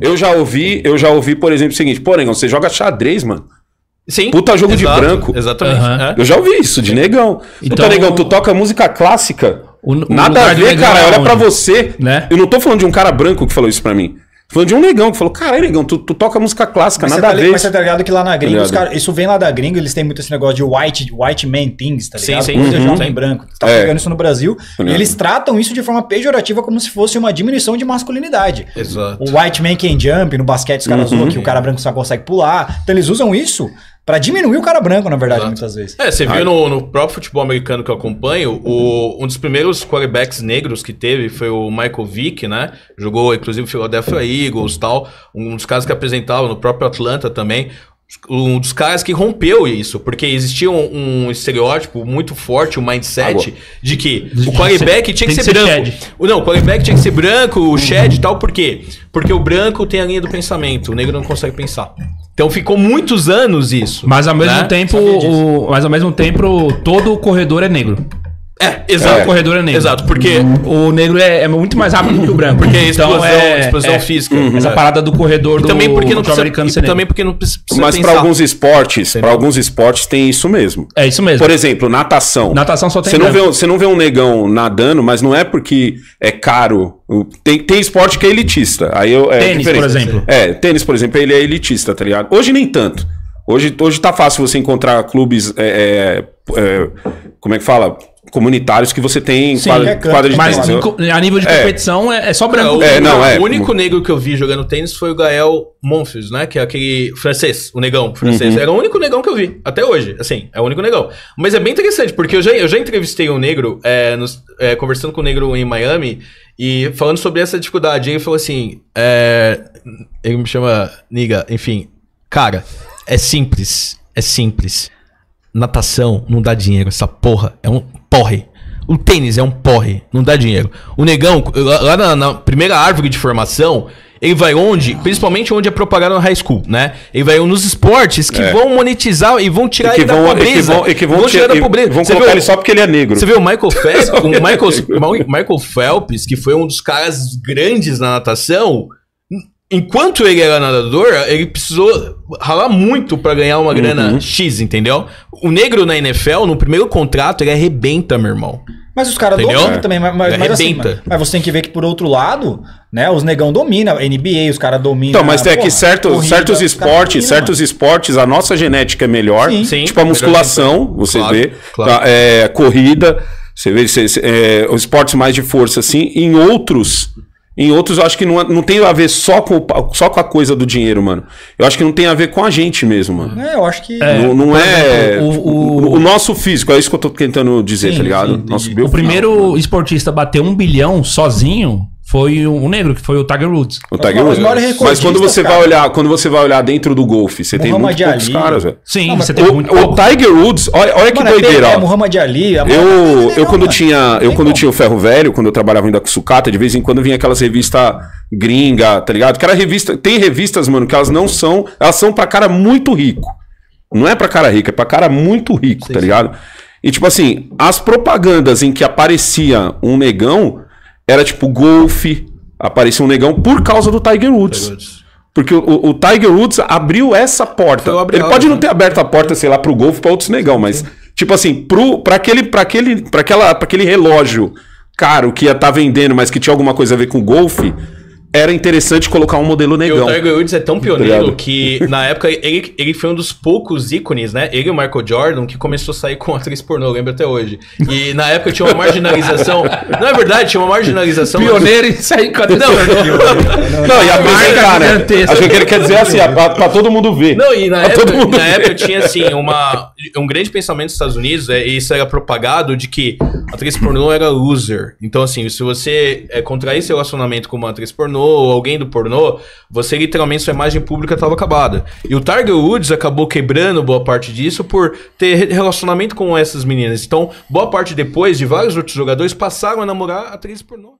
Eu já ouvi, eu já ouvi, por exemplo, o seguinte, pô, negão, você joga xadrez, mano. Sim. Puta jogo de branco. Exatamente. É. Eu já ouvi isso, de negão. Então- Puta, negão, tu toca música clássica. O- o Nada a ver, cara. é Olha pra você. Né? Eu não tô falando de um cara branco que falou isso pra mim. Falando de um negão que falou, caralho, negão, tu, tu toca música clássica, Mas nada tá, a ver. mas você tá ligado que lá na gringa, Tá cara- isso vem lá da gringa, eles têm muito esse negócio de white, white man things, tá Sim, ligado? sim. Coisa Uhum. jovem Sim. branco. Tá É. pegando isso no Brasil e ligado. eles tratam isso de forma pejorativa como se fosse uma diminuição de masculinidade. Exato. O white man can jump, no basquete os caras Uhum. zoam que o cara branco só consegue pular. Então eles usam isso pra diminuir o cara branco, na verdade, Exato. muitas vezes. É, você viu no, no próprio futebol americano que eu acompanho, o- um dos primeiros quarterbacks negros que teve foi o Michael Vick, né? Jogou, inclusive, o Philadelphia Eagles e tal. Um dos caras que apresentava no próprio Atlanta também. Um dos caras que rompeu isso, porque existia um, um estereótipo muito forte, um mindset de que o quarterback tinha que ser ser branco. shed. O- Não, o quarterback tinha que ser branco, o shed e tal, por quê? Porque o branco tem a linha do pensamento, o negro não consegue pensar. Então ficou muitos anos isso. Mas ao mesmo né? tempo, o, mas ao mesmo tempo, todo o corredor é negro. É, exato. O corredor é negro. Exato, porque O negro é, é muito mais rápido que o branco. Porque é explosão, é- explosão é, física. Essa É. parada do corredor E do também porque não precisa, americano e também porque não precisa Mas pensar. pra alguns esportes, para alguns esportes tem isso mesmo. É isso mesmo. Por exemplo, natação. Natação só tem Você não, vê, um- você não vê um negão nadando, mas não é porque é caro. Tem, tem esporte que é elitista. Aí eu, é Tênis, diferente. por exemplo. É, tênis, por exemplo, ele é elitista, tá ligado? Hoje nem tanto. Hoje, hoje tá fácil você encontrar clubes. é, é, é, como é que fala? Comunitários que você tem Sim, quadra, é quadra de Mas tênis. co- a nível de É. competição é, é só branco. o, É, não, é. o único negro que eu vi jogando tênis foi o Gael Monfils, né? Que é aquele francês, o negão francês. Uhum. Era o único negão que eu vi, até hoje. Assim, é o único negão. Mas é bem interessante, porque eu já, eu já entrevistei um negro, é, nos- é, conversando com um negro em Miami, e falando sobre essa dificuldade. Ele falou assim: é, ele me chama Niga, enfim, cara, é simples, é simples. Natação não dá dinheiro, essa porra é um porre. O tênis é um porre, não dá dinheiro. O negão, lá, na, na primeira árvore de formação, ele vai onde? Principalmente onde é propagado na high school, né? Ele vai nos esportes que É. vão monetizar e vão tirar E que ele da vão, e que pobreza. vão, e que vão, tirar da pobreza. vão Você colocar viu- ele só porque ele é negro. você viu o Michael Phelps, o Michael, Michael Phelps, que foi um dos caras grandes na natação, enquanto ele era nadador, ele precisou ralar muito pra ganhar uma grana Uhum. X, entendeu? O negro na NFL, no primeiro contrato, ele arrebenta, meu irmão. Mas os caras dominam também, mas, mas, mas assim, Arrebenta. mas você tem que ver que por outro lado, né, os negão dominam, a NBA, os caras dominam. Então, mas é que porra, certos, corrida, certos esportes, dominam, certos esportes, a nossa genética é melhor. Sim. Sim, tipo a musculação, você Claro, vê. claro. tá, é, corrida, você vê é, os esportes mais de força, assim. Em outros, em outros eu acho que não, não tem a ver só com, só com a coisa do dinheiro, mano. Eu acho que não tem a ver com a gente mesmo, mano. É, eu acho que. não não por é. o- o, o nosso físico, é isso que eu tô tentando dizer, Sim, tá ligado? sim, nosso O primeiro esportista bater um bilhão sozinho foi um negro, que foi o Tiger Woods. O Tiger Woods. Mas quando você vai olhar, quando você vai olhar dentro do golfe, você tem muito Muhammad poucos Ali. caras, velho. Sim, Não, você tem O, muito o pouco. Tiger Woods, olha, olha que Mano, é doideira, ó. Muhammad Ali. a- Eu, Não, eu quando mano. tinha, eu tem quando tinha o Ferro Velho, quando eu trabalhava ainda com sucata, de vez em quando vinha aquelas revistas gringa, tá ligado? Que era revista, tem revistas, mano, que elas não são, elas são pra cara muito rico. Não é pra cara rico, é pra cara muito rico, tá ligado? E tipo assim, as propagandas em que aparecia um negão era tipo golfe, aparecia um negão por causa do Tiger Woods. Porque o, o- Tiger Woods abriu essa porta. Ele pode não né? ter aberto a porta, sei lá, pro golfe pra outros negão, mas, tipo assim, pro, pra, aquele, pra, aquele, pra, aquela, pra aquele relógio caro que ia estar vendendo, mas que tinha alguma coisa a ver com golfe, era interessante colocar um modelo E negão. o Tiger Woods é tão pioneiro ligado? que, na época, ele, ele foi um dos poucos ícones, né? Ele e o Michael Jordan, que começou a sair com atriz pornô, eu lembro até hoje. E na época tinha uma marginalização. Não é verdade, tinha uma marginalização. Pioneiro em sair com a Não, Não, e apresentar, né? gigantesca. Acho que ele quer dizer assim, pra, pra todo mundo ver. Não, e na Pra época, na época tinha assim uma, um grande pensamento nos Estados Unidos, é, isso era propagado de que atriz pornô era loser. Então, assim, se você é, contraísse relacionamento com uma atriz pornô ou alguém do pornô, você literalmente sua imagem pública estava acabada. E o Tiger Woods acabou quebrando boa parte disso por ter re- relacionamento com essas meninas. Então, boa parte depois de vários outros jogadores passaram a namorar atrizes pornô.